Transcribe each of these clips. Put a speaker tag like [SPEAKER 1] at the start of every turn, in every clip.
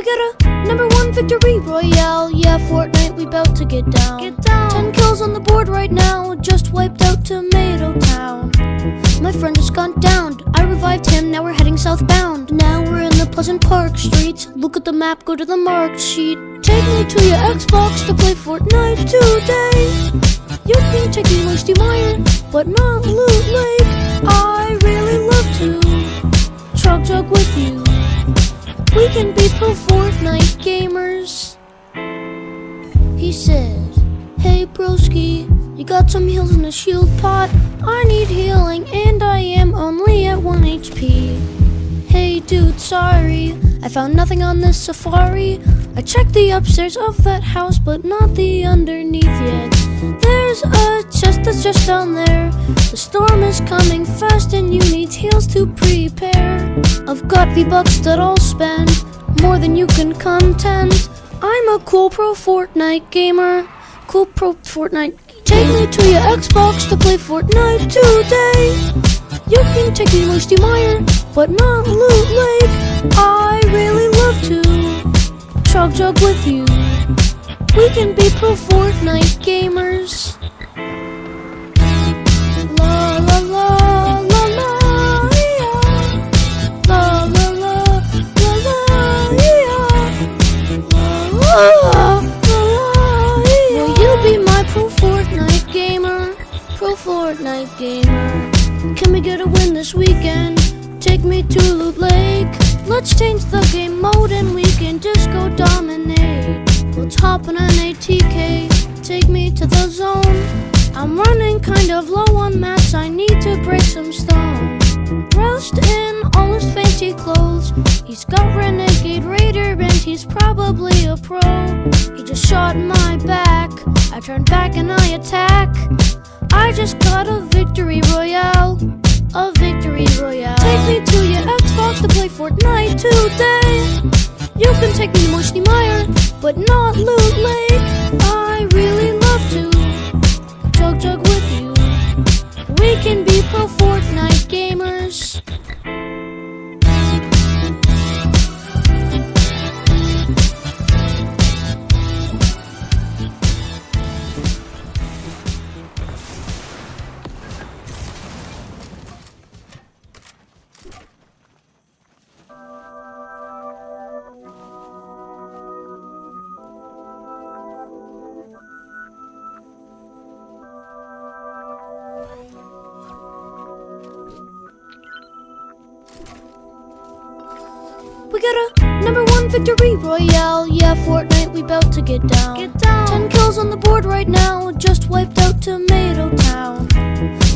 [SPEAKER 1] We got a number one victory royale. Yeah, Fortnite, we bout to get down.
[SPEAKER 2] Get down.
[SPEAKER 1] Ten kills on the board right now. Just wiped out Tomato Town. My friend just gone down. I revived him. Now we're heading southbound. Now we're in the Pleasant Park streets. Look at the map. Go to the marked sheet. Take me to your Xbox to play Fortnite today. You can take me Moisty Mire, but not Loot Lake. I really love to chug jug with you. We can be pro Fortnite gamers. He said, Hey broski, you got some heals in a shield pot? I need healing and I am only at 1 HP. Hey dude, sorry, I found nothing on this safari. I checked the upstairs of that house, but not the underneath yet. There's a chest that's just down there. The storm is coming fast, and you need heals to prepare. I've got V bucks that I'll spend more than you can contend. I'm a cool pro Fortnite gamer. Cool pro Fortnite. Take me to your Xbox to play Fortnite today. You can take me Moisty Mire, but not Loot Lake. I really love to chug jug with you. We can be pro Fortnite gamers. La la la. Will you be my pro Fortnite gamer? Pro Fortnite gamer. Can we get a win this weekend? Take me to Loot Lake. Let's change the game mode and we can just go dominate. Hop on an ATK. Take me to the zone. I'm running kind of low on mats. I need to break some stone. Roast in all his fancy clothes. He's got Renegade Raider and he's probably a pro. He just shot my back. I turn back and I attack. I just got a victory royale. A victory royale. Take me to your Xbox to play Fortnite today. You can take me to Moisty Mire, but not Loot Lake. I really love to chug jug with you. We can be pro Fortnite We got a number one victory royale. Yeah, Fortnite, we bout to get down.
[SPEAKER 2] Get down.
[SPEAKER 1] Ten kills on the board right now. Just wiped out Tomato Town.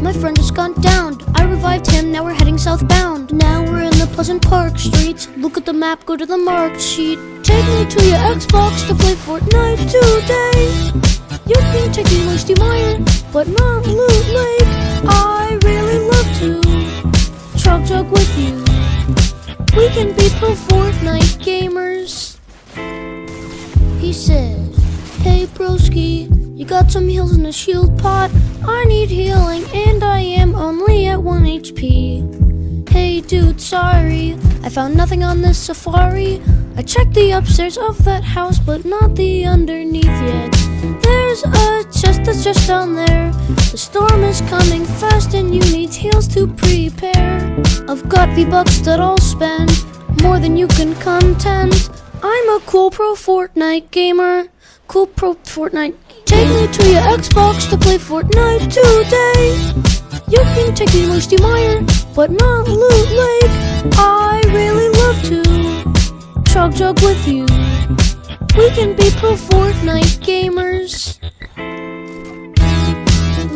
[SPEAKER 1] My friend just gone down. I revived him. Now we're heading southbound. Now we're in the Pleasant Park streets. Look at the map. Go to the marked sheet. Take me to your Xbox to play Fortnite today. You can take me Moisty Mire, but not Loot Lake. I really love to chug jug with you. We can be pro Fortnite gamers. He said, Hey broski, you got some heals in a shield pot? I need healing and I am only at 1 HP. Hey dude, sorry, I found nothing on this safari. I checked the upstairs of that house, but not the underneath yet. There's a chest that's just down there. The storm is coming fast and you need heals to prepare. I've got V bucks that I'll spend more than you can contend. I'm a cool pro Fortnite gamer. Cool pro Fortnite. Take me to your Xbox to play Fortnite today. You can take me Moisty Mire, but not Loot Lake. I really love to chug jug with you. We can be pro Fortnite gamers.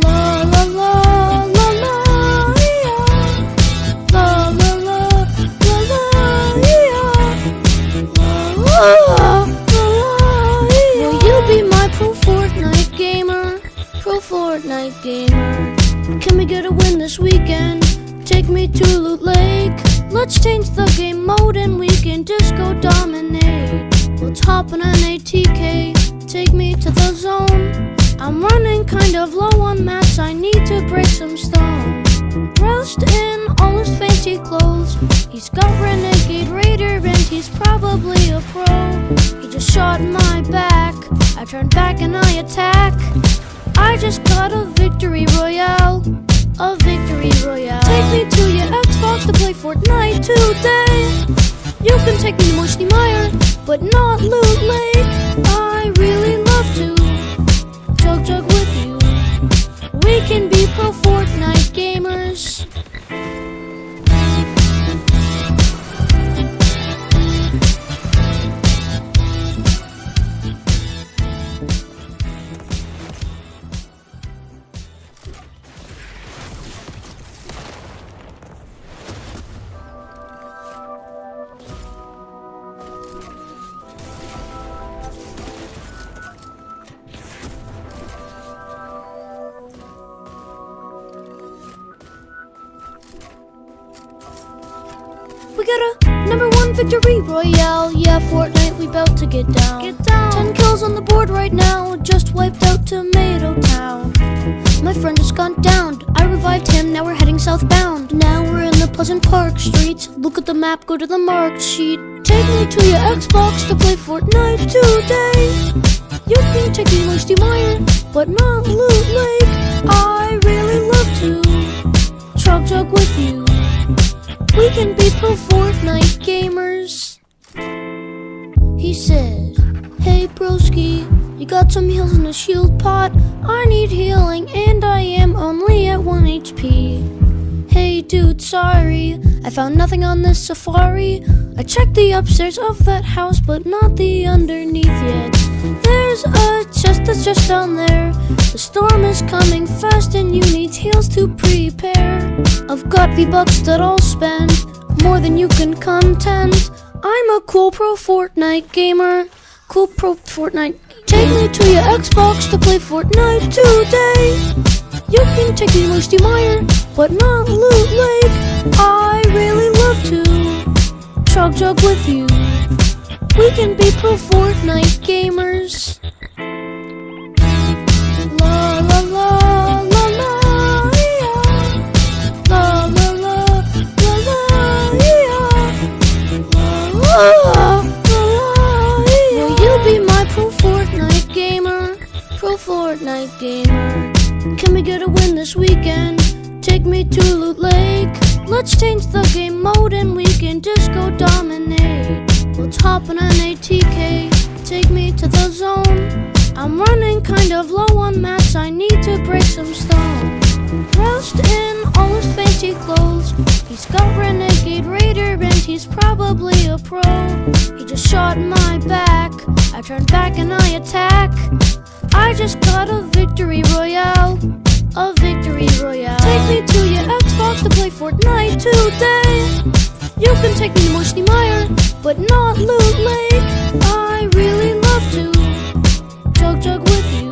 [SPEAKER 1] La la la Fortnite gamer? Can we get a win this weekend? Take me to Loot Lake. Let's change the game mode and we can go dominate. Let's hop an ATK. Take me to the zone. I'm running kind of low on mats. I need to break some stone. Roast in all his fancy clothes. He's got Renegade Raider and he's probably a pro. He just shot my back. I turn back and I attack. I just got a victory royale. A victory royale. Take me to your Xbox to play Fortnite today. You can take me to Moisty Mire, but not Loot Lake. I really love to chug jug with you. We can be pro Fortnite victory royale. Yeah, Fortnite, we bout to get down.
[SPEAKER 2] Get down.
[SPEAKER 1] Ten kills on the board right now. Just wiped out Tomato Town. My friend has gone down. I revived him. Now we're heading southbound. Now we're in the Pleasant Park streets. Look at the map. Go to the marked sheet. Take me to your Xbox to play Fortnite today. You can take me Moisty Mire, but not Loot Lake. I really love to chug jug with you. We can be pro Fortnite gamers. Said, Hey broski, you got some heals in the shield pot? I need healing and I am only at 1 HP. Hey dude, sorry, I found nothing on this safari. I checked the upstairs of that house, but not the underneath yet. There's a chest that's just down there. The storm is coming fast and you need heals to prepare. I've got V-Bucks that I'll spend, more than you can contend. I'm a cool pro Fortnite gamer. Cool pro Fortnite. Take me to your Xbox to play Fortnite today. You can take me Moisty Mire, but not Loot Lake. I really love to chug jug with you. We can be pro Fortnite gamers. To Loot Lake. Let's change the game mode and we can disco dominate. Let's hop on an ATK. Take me to the zone. I'm running kind of low on mats. I need to break some stone. Dressed in all his fancy clothes. He's got Renegade Raider and he's probably a pro. He just shot my back. I turn back and I attack. I just got a victory royale. A victory royale. Take me to your Xbox to play Fortnite today. You can take me to Moisty Mire, but not Loot Lake. I really love to chug jug with you.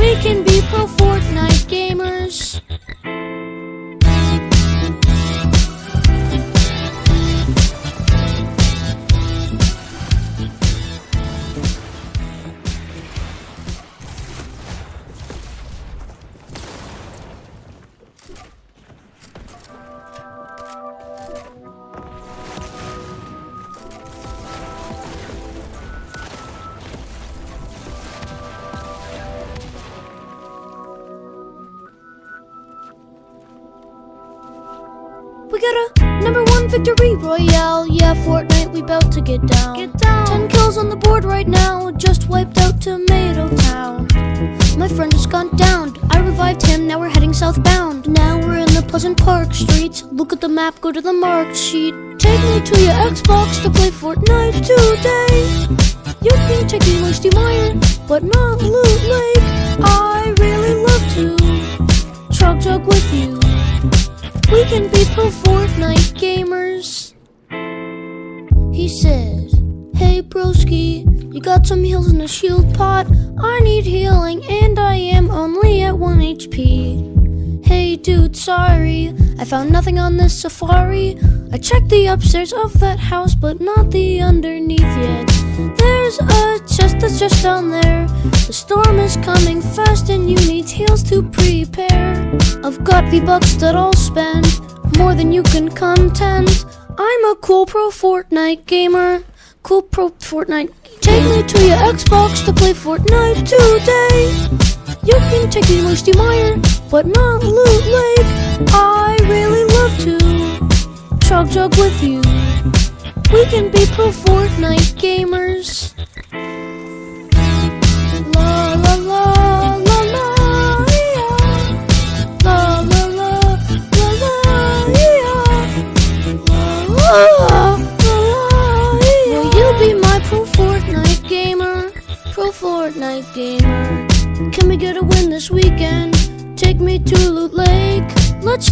[SPEAKER 1] We can be pro Fortnite gamers. We got a number one victory royale. Yeah, Fortnite, we bout to get down.
[SPEAKER 2] Get down.
[SPEAKER 1] Ten kills on the board right now. Just wiped out Tomato Town. My friend has gone down. I revived him. Now we're heading southbound. Now we're in the Pleasant Park streets. Look at the map. Go to the marked sheet. Take me to your Xbox to play Fortnite today. You can take me Moisty Mire, but not Loot Lake. I really love to chug jug with you. We can be pro Fortnite gamers. He said, Hey broski, you got some heals in a shield pot? I need healing and I am only at 1 HP. Hey dude, sorry, I found nothing on this safari. I checked the upstairs of that house, but not the underneath yet. There's a chest that's just down there. The storm is coming fast and you need heals to prepare. I've got V-Bucks that I'll spend, more than you can contend. I'm a cool pro Fortnite gamer. Cool Pro Fortnite. Take me to your Xbox to play Fortnite today. You can take me Moisty Mire, but not Loot Lake. I really love to chug jug with you. We can be pro Fortnite gamers.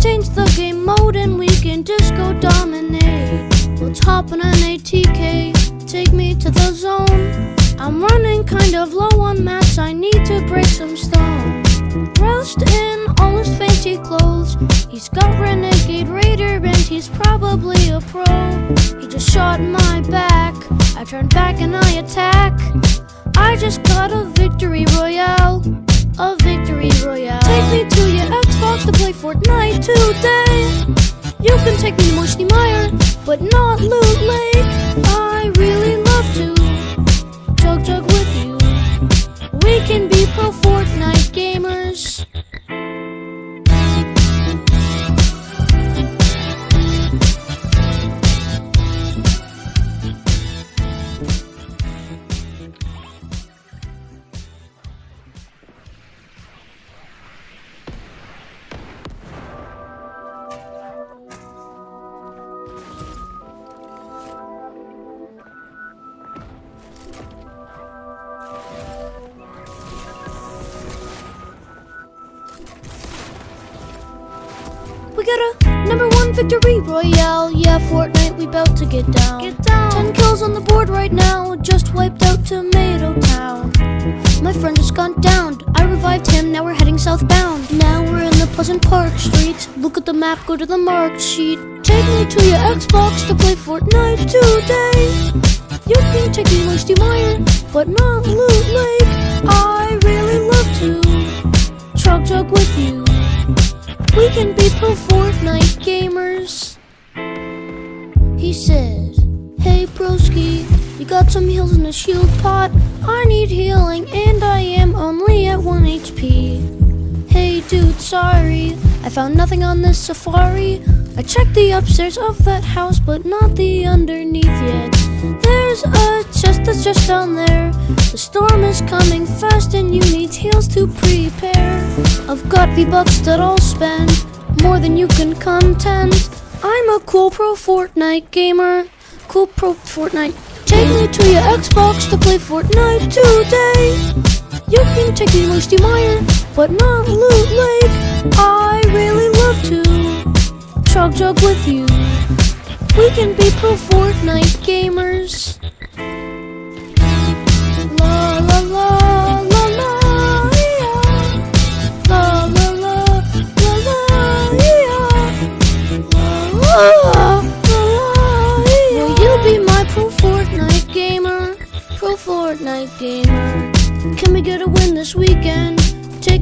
[SPEAKER 1] Change the game mode and we can disco dominate. Let's hop on an ATK. Take me to the zone. I'm running kind of low on mats. I need to break some stone. Dressed in all his fancy clothes. He's got Renegade Raider and he's probably a pro. He just shot my back. I turn back and I attack. I just got a victory royale. A victory royale. Take me to your Xbox to play Fortnite today. You can take me to Moisty Mire, but not Loot Lake. I really love to Got a number one victory royale. Yeah, Fortnite, we bout to get down.
[SPEAKER 2] Get down.
[SPEAKER 1] Ten kills on the board right now. Just wiped out Tomato Town. My friend just gone down. I revived him. Now we're heading southbound. Now we're in the Pleasant Park streets. Look at the map. Go to the marked sheet. Take me to your Xbox to play Fortnite today. You can take me Moisty Mire, but not Loot Lake. I really love to chug jug with you. We can be pro Fortnite gamers. He said, Hey broski, you got some heals in a shield pot? I need healing and I am only at 1 HP. Hey dude, sorry, I found nothing on this safari. I checked the upstairs of that house, but not the underneath yet. There's a chest that's just down there. The storm is coming fast and you need heals to prepare. I've got V-Bucks that I'll spend, more than you can contend. I'm a cool pro Fortnite gamer. Cool pro Fortnite. Take me to your Xbox to play Fortnite today. You can take me Moisty Mire, but not Loot Lake. I really love to chug jug with you. We can be pro Fortnite gamers.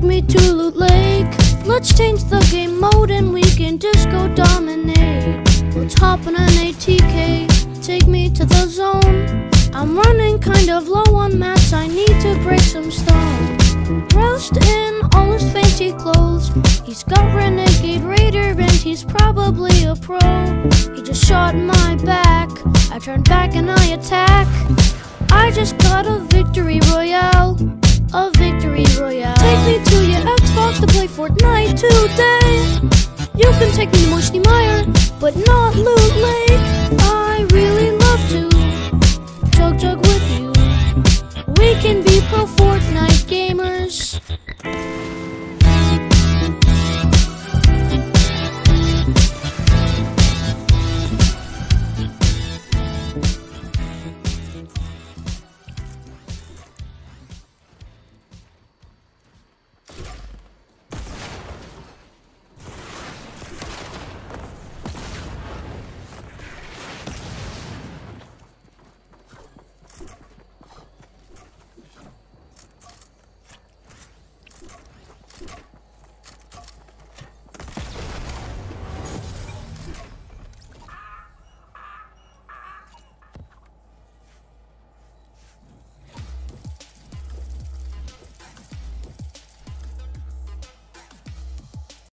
[SPEAKER 1] Take me to Loot Lake. Let's change the game mode and we can disco dominate. Let's hop on an ATK. Take me to the zone. I'm running kind of low on mats. I need to break some stone. Dressed in all his fancy clothes. He's got Renegade Raider and he's probably a pro. He just shot my back. I turn back and I attack. I just got a victory royale. A victory royale. Take me to your Xbox to play Fortnite today. You can take me to Moisty Mire, but not Loot Lake.